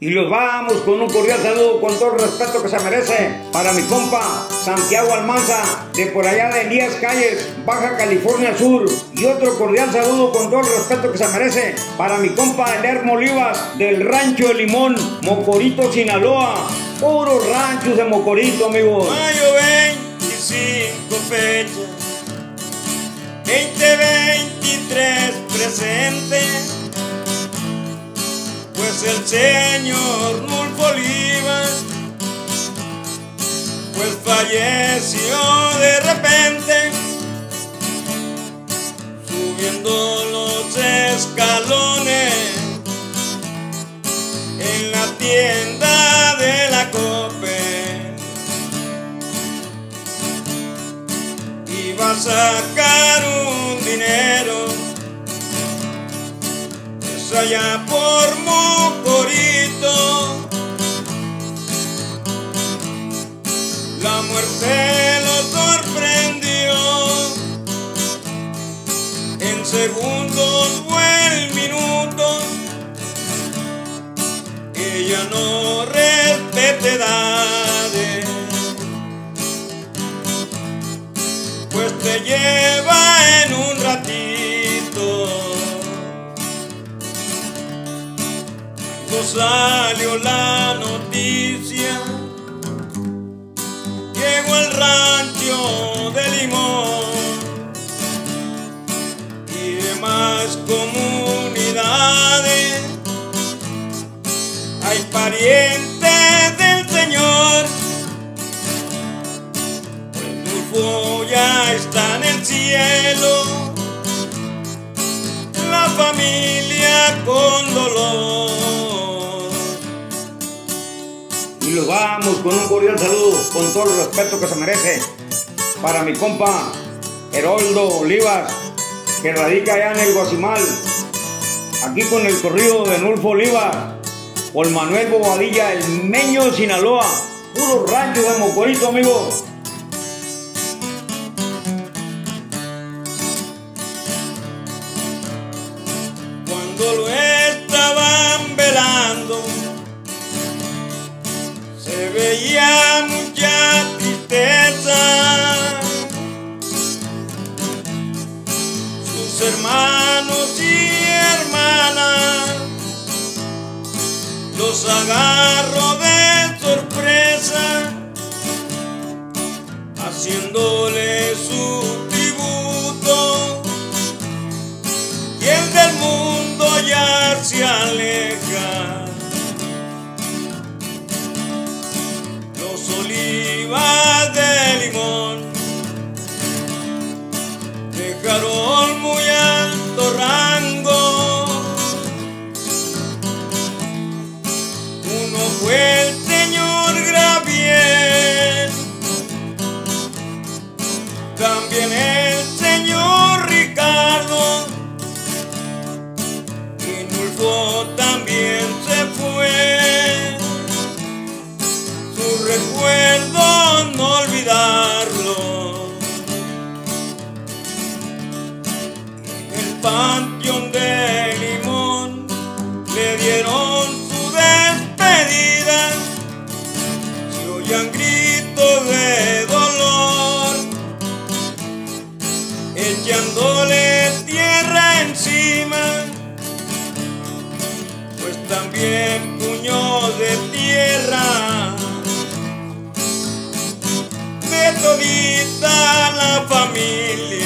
Y los vamos con un cordial saludo con todo el respeto que se merece para mi compa Santiago Almanza de por allá de Elías Calles, Baja California Sur. Y otro cordial saludo con todo el respeto que se merece para mi compa Elermo Olivas del Rancho de Limón, Mocorito, Sinaloa. Puro ranchos de Mocorito, amigos. Mayo 25 fecha 2023 presente Pues el señor Nulfo Olivas. Pues falleció de repente Subiendo los escalones En la tienda de la Cope. Iba a sacar un dinero Es allá por En segundos fue el minuto. Ella no respete pues te lleva en un ratito. Cuando salió la noticia, llegó al rancho de Limón comunidades. Hay parientes del Señor. Nulfo ya está en el cielo, la familia con dolor. Y los vamos con un cordial saludo, con todo el respeto que se merece, para mi compa Heroldo Olivas, que radica allá en el Guasimal, aquí con el corrido de Nulfo Olivas, por Manuel Bobadilla, el Meño de Sinaloa, puro rancho de Mocorito, amigos. Cuando lo estaban los agarró de sorpresa, haciéndole su tributo y el del mundo ya se aleja. Los olivas de limón dejaron también puños de tierra de todita la familia.